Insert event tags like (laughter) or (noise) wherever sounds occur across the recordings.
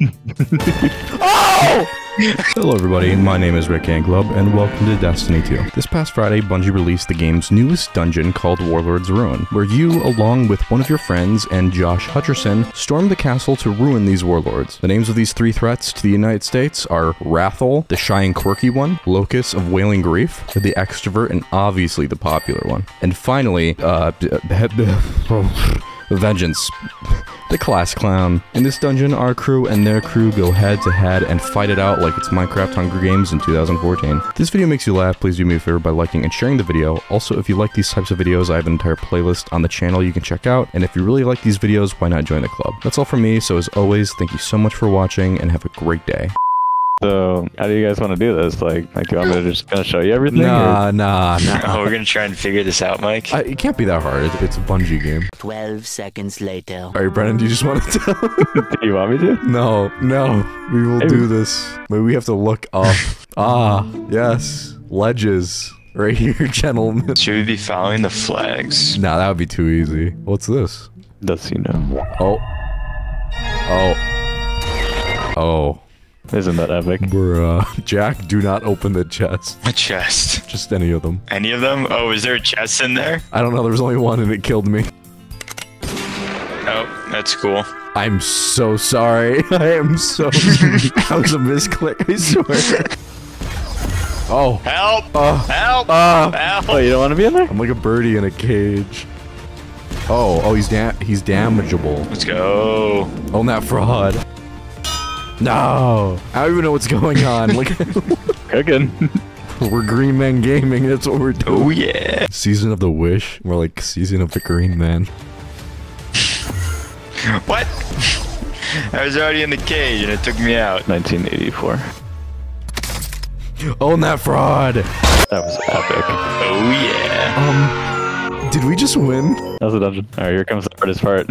oh! (laughs) Hello everybody, my name is Rick Anglob, and welcome to Destiny 2. This past Friday, Bungie released the game's newest dungeon called Warlord's Ruin, where you, along with one of your friends and Josh Hutcherson, storm the castle to ruin these warlords. The names of these three threats to the United States are Rathil, the shy and quirky one, Locus of Wailing Grief, the extrovert, and obviously the popular one. And finally, uh, (laughs) Vengeance. The class clown. In this dungeon, our crew and their crew go head to head and fight it out like it's Minecraft Hunger Games in 2014. If this video makes you laugh, please do me a favor by liking and sharing the video. Also, if you like these types of videos, I have an entire playlist on the channel you can check out. And if you really like these videos, why not join the club? That's all from me, so as always, thank you so much for watching and have a great day. So, how do you guys want to do this? Like, like, do you want me to just kind of show you everything? Nah, nah, (laughs) nah. Oh, we're gonna try and figure this out, Mike. I, it can't be that hard. It's, it's a Bungie game. 12 seconds later. All right, Brennan, do you just want to (laughs) tell? do you want me to? No, no. We will do this. But we have to look up. (laughs) ah, yes. Ledges. Right here, gentlemen. Should we be following the flags? Nah, that would be too easy. What's this? Does you know? Oh. Oh. Oh. Isn't that epic? Bruh. Jack, do not open the chest. A chest. Just any of them. Any of them? Oh, is there a chest in there? I don't know. There was only one and it killed me. Oh, that's cool. I'm so sorry. I am so. that was a misclick, I swear. Oh. Help! Uh, Help! uh, Help! Oh, you don't want to be in there? I'm like a birdie in a cage. Oh, oh, he's da he's damageable. Let's go. Own that fraud. No, I don't even know what's going on. Look, (laughs) Cooking. (laughs) we're Green Man Gaming. That's what we're doing. Oh yeah. Season of the Wish. We're like season of the Green Man. (laughs) What? I was already in the cage and it took me out. 1984. Own that fraud. That was epic. Oh yeah. Um, did we just win? That was a dungeon. Alright, here comes the hardest part.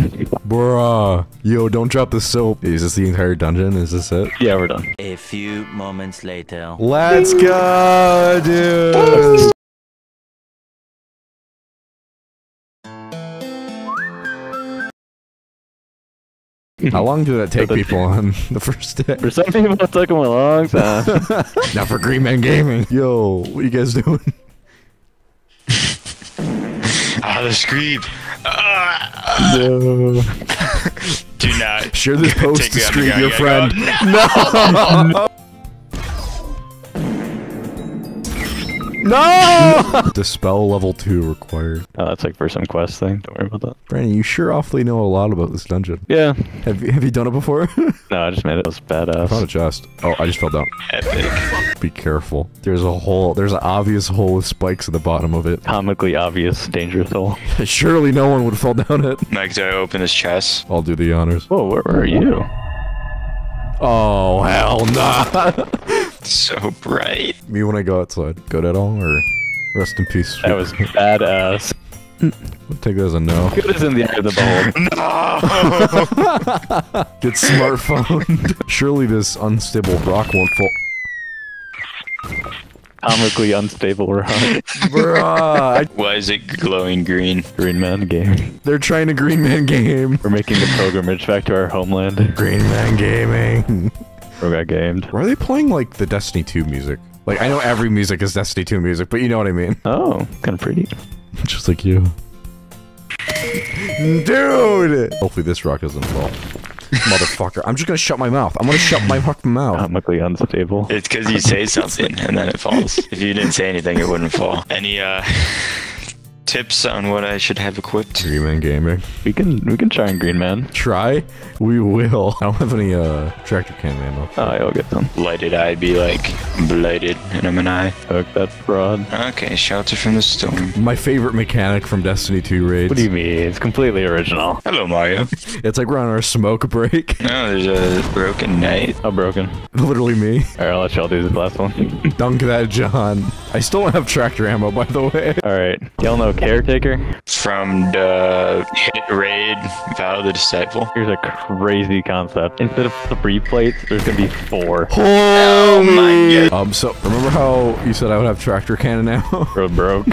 Bruh. Yo, don't drop the soap. Is this the entire dungeon? Is this it? yeah, we're done. A few moments later. Let's go, dude. How long did that take people on (laughs) the first day? For some people, it took them a long time. (laughs) Not for Green Man Gaming. Yo, what you guys doing? Ah, the scream. No. (laughs) do not. Share this (laughs) post to me on the scream your friend. go. No. (laughs) No! (laughs) Dispel level 2 required. Oh, that's like for some quest thing. Don't worry about that. Brandon, you sure awfully know a lot about this dungeon. Yeah. Have you, have you done it before? (laughs) No, I just made it. It was Found a chest. Oh, I just fell down. Epic. Be careful. There's a hole. There's an obvious hole with spikes at the bottom of it. Comically obvious, dangerous hole. (laughs) Surely no one would fall down it. Mike, do I open this chest? I'll do the honors. Whoa, where, where are you? Oh, hell nah. (laughs) So bright. Me when I go outside. Good at all, or rest in peace. That was (laughs) badass. We'll take that as a no. Good is in the eye of the beholder. (laughs) No! Get smartphone. Surely this unstable rock won't fall. Comically unstable rock. Bruh, Why is it glowing green? Green Man game. they're trying a Green Man game. We're making the pilgrimage back to our homeland. Green Man gaming. We got gamed. Why are they playing like the Destiny 2 music? Like I know every music is Destiny 2 music, but you know what I mean. (laughs) Oh, kind of pretty. Just like you. Dude! Hopefully this rock doesn't fall. Motherfucker. I'm just gonna shut my mouth. I'm gonna shut my fucking mouth. Comically unstable. It's because you say something and then it falls. If you didn't say anything, it wouldn't fall. Any uh tips on what I should have equipped? Green Man gaming. We can we can try and Green Man. Try? We will. (laughs) I don't have any uh tractor cannon ammo. Oh, I'll get some. Blighted I'd be like blighted and I'm an eye. Hook that fraud. Okay, shelter from the storm. My favorite mechanic from Destiny 2 raids. What do you mean? It's completely original. Hello, Mario. (laughs) It's like we're on our smoke break. No, there's a broken knight. How broken? (laughs) Literally me. Alright, I'll let y'all do this last one. Dunk that, John. I still don't have tractor ammo, by the way. Alright. Y'all know Caretaker? From the hit raid, Vow the Disciple. Here's a crazy concept. Instead of three plates, there's gonna be four. Oh my god. Um, so remember how you said I would have tractor cannon ammo? (laughs) Road broke.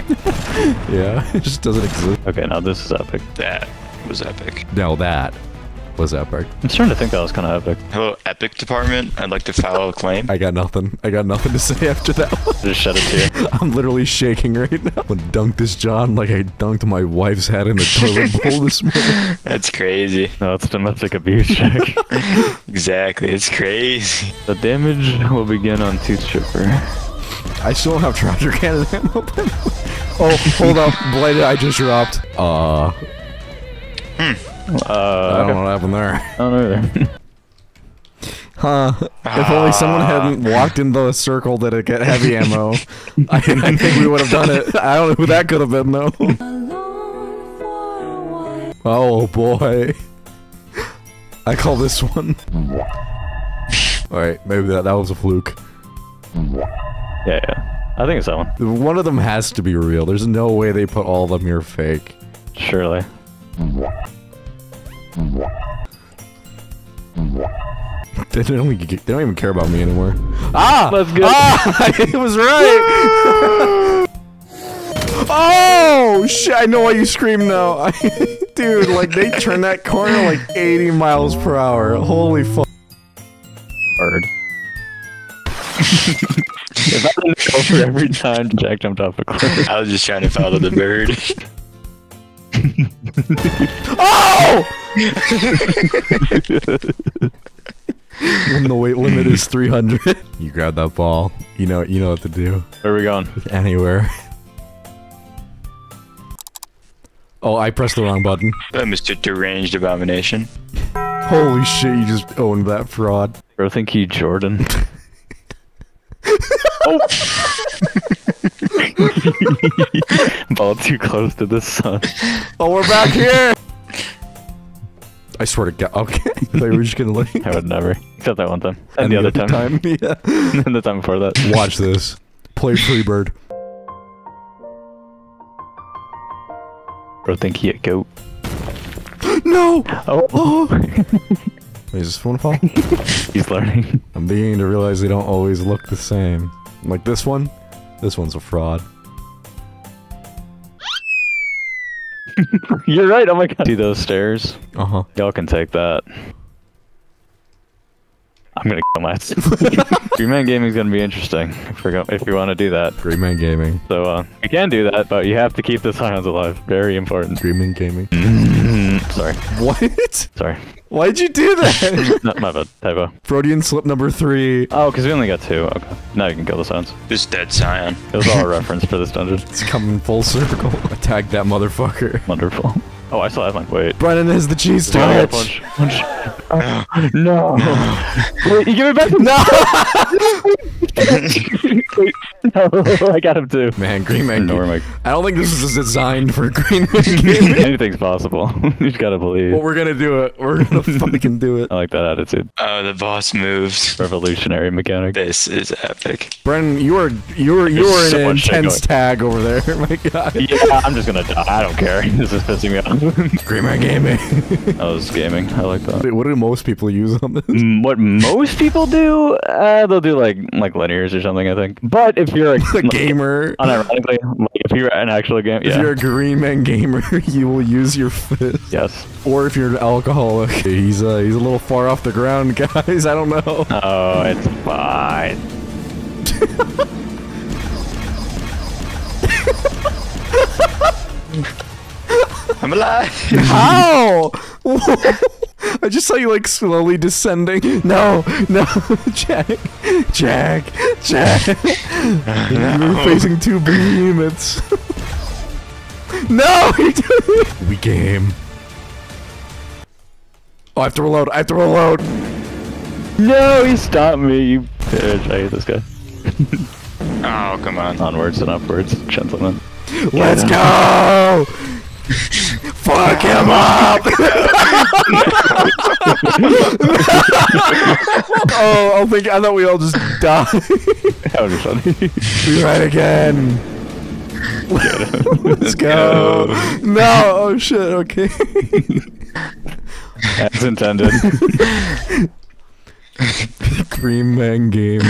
yeah, (laughs) it just doesn't exist. Okay, now this is epic. That was epic. Now that Was epic. I'm starting to think that was kind of epic. Hello, Epic Department. I'd like to file a claim. I got nothing. I got nothing to say after that one. Just shed it to you. (laughs) I'm literally shaking right now. I'm gonna dunk this John like I dunked my wife's head in the toilet bowl (laughs) this morning. That's crazy. No, it's domestic abuse check. (laughs) Exactly. It's crazy. the damage will begin on Tooth Chipper. I still don't have tractor cannon ammo. oh, hold up. Blighted, I just dropped. Uh, I Uh, don't know what happened there. I don't know either. (laughs) Huh. If only someone hadn't walked in the circle that it get heavy (laughs) ammo, I, I think we would have done it. I don't know who that could have been, though. Oh, boy. I call this one. (laughs) Alright, maybe that, that was a fluke. yeah, yeah. I think it's that one. One of them has to be real. There's no way they put all of them here fake. Surely. They don't, even, they don't even care about me anymore. Ah! Let's go. Ah! (laughs) it was right! (laughs) oh! Shit, I know why you scream now. (laughs) Dude, like, they turn that corner like 80 miles per hour. Holy fuck. Bird. if I didn't go for every time Jack jumped off a cliff. I was just trying to follow the bird. Oh! when the weight limit is 300. You grab that ball. You know, you know what to do. Where are we going? Anywhere. Oh, I pressed the wrong button. Uh, Mr. Deranged Abomination. Holy shit, you just owned that fraud. Bro, think he Jordan. (laughs) oh! (laughs) Ball too close to the sun. (laughs) Oh, we're back here! (laughs) I swear to God. Okay. (laughs) I thought you were just gonna like. I would never. Except that one time. And, the other time. Yeah. and the time before that. Watch this. Play Freebird. Bro, think he a goat. (gasps) No! Oh! Oh! Wait, is this phone fall? He's learning. I'm beginning to realize they don't always look the same. Like this one? This one's a fraud. You're right, oh my god. See those stairs? Uh huh. Y'all can take that. I'm gonna kill my Three (laughs) man gaming is gonna be interesting if we're go if you want to do that. Great Man Gaming. So uh, you can do that, but you have to keep the silence alive. Very important. Great Man Gaming. Sorry, What? sorry. Why'd you do that? (laughs) Not my bad. Typo. Freudian slip number three. Oh, because we only got two. Okay. Now you can kill the silence. This dead scion. It was all a reference for this dungeon. It's coming full circle. Attack that motherfucker. Wonderful. Oh, I still have mine. Wait. Brennan has the cheese Yeah, touch. punch. Punch. (laughs) no. (laughs) Wait, you give it back to Wait, (laughs) no, I got him too. Man, Green Man No, Gaming. I don't think this is designed for Green Man Anything's possible. you just gotta believe. but we're gonna do it. We're gonna fucking do it. I like that attitude. Oh, the boss moves. Revolutionary mechanic. This is epic. Brennan, you are you are you are so an intense tag over there. Oh my God. Yeah, I'm just gonna die. I don't care. This is pissing me off. Green (laughs) Man Gaming. (laughs) I was gaming. I like that. what do most people use on this? Mm, What most people do, uh, they'll do like like linears or something. I think. But if you're a, (laughs) A gamer. unironically, like if you're an actual game, If you're a Green Man gamer, you will use your fist. yes. Or if you're an alcoholic, he's uh, he's a little far off the ground, guys. I don't know. Oh, it's fine. I'm alive. (laughs) How? (laughs) I just saw you like slowly descending. (laughs) No, no, Jack, Jack, Jack. You were facing two behemoths. no, you didn't. We game. Oh, I have to reload. I have to reload. No, he stopped me. You bitch. I hate this guy. Oh, come on. Onwards and upwards, gentlemen. Let's go. Fuck him up. (laughs) oh, I think I thought we all just died. That would be funny. We ride again. Let's go. No. Oh shit. Okay. As intended. (laughs) Green Man game.